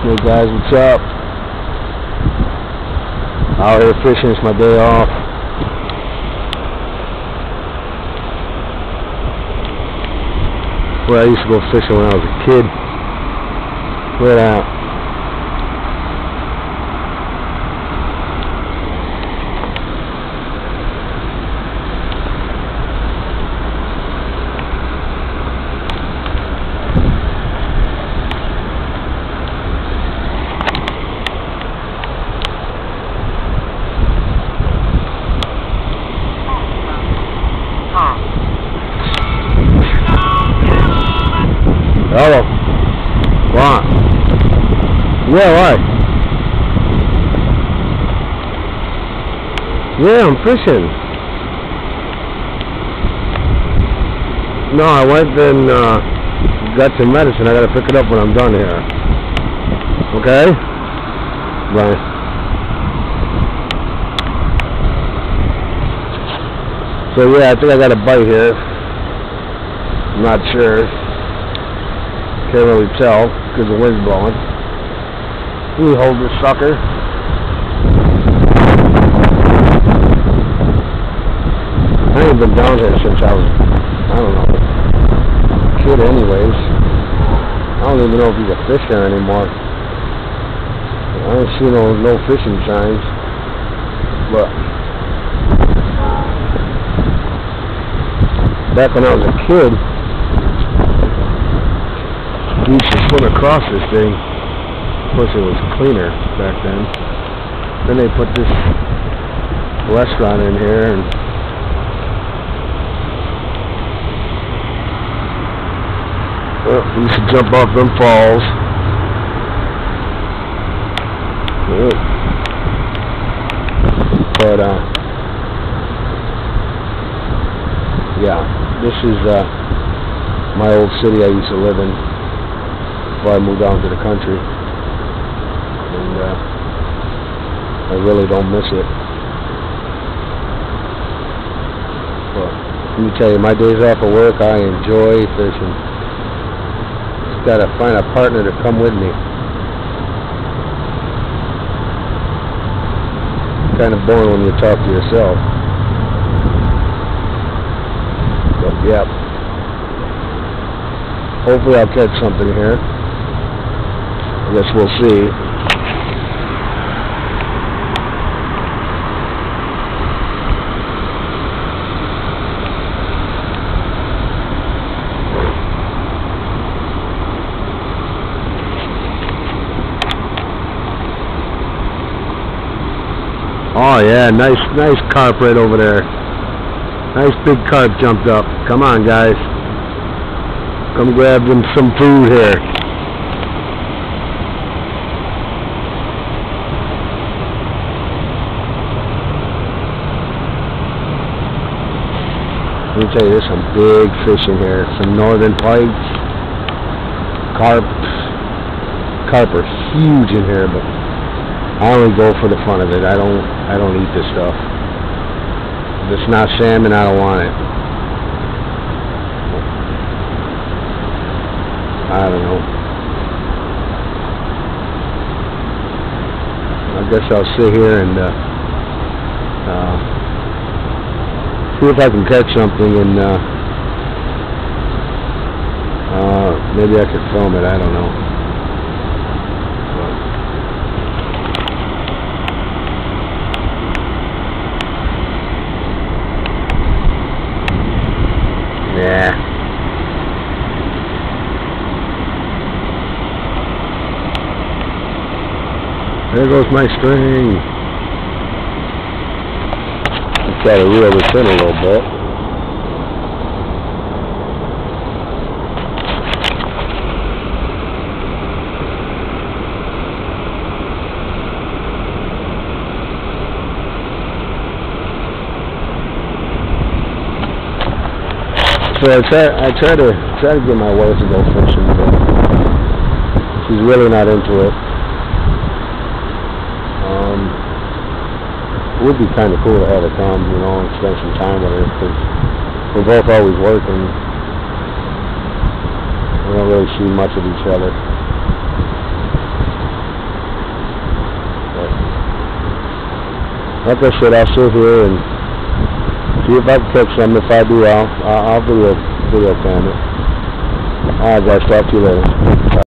Hey guys, what's up? Out here fishing, it's my day off. Where I used to go fishing when I was a kid. Right out. Hello. What? Yeah, why? Yeah, I'm fishing. No, I went and uh, got some medicine. I gotta pick it up when I'm done here. Okay? Bye. So yeah, I think I got a bite here. I'm not sure. Can't really tell because the wind's blowing. We hold this sucker. I ain't been down here since I was, I don't know, kid anyways. I don't even know if you can fish there anymore. I don't see no, no fishing signs. But, back when I was a kid, we used to swim across this thing. Of course, it was cleaner back then. Then they put this restaurant in here, and well, we used to jump off them falls. But uh, yeah, this is uh, my old city I used to live in before I moved out to the country. And uh, I really don't miss it. But let me tell you, my days off of work, I enjoy fishing. Just gotta find a partner to come with me. Kind of boring when you talk to yourself. But yeah. Hopefully I'll catch something here. I guess we'll see. Oh yeah, nice, nice carp right over there. Nice big carp jumped up. Come on, guys. Come grab them some food here. Let me tell you, there's some big fish in here. Some northern pikes, carp. Carp are huge in here, but I only go for the fun of it. I don't, I don't eat this stuff. If it's not salmon, I don't want it. I don't know. I guess I'll sit here and uh, uh, see if I can catch something and uh, uh, maybe I could film it. I don't know. Yeah. There goes my string try to reel this in a little bit. So I try, I try to try to get my wife to go fishing, but she's really not into it. it would be kind of cool to have her come, you know, and spend some time with her because we're both always working. We don't really see much of each other. Like I said, I'll sit here and see if I can catch some. If I do, I'll, I'll video, video cam it. All right, guys. Talk to you later.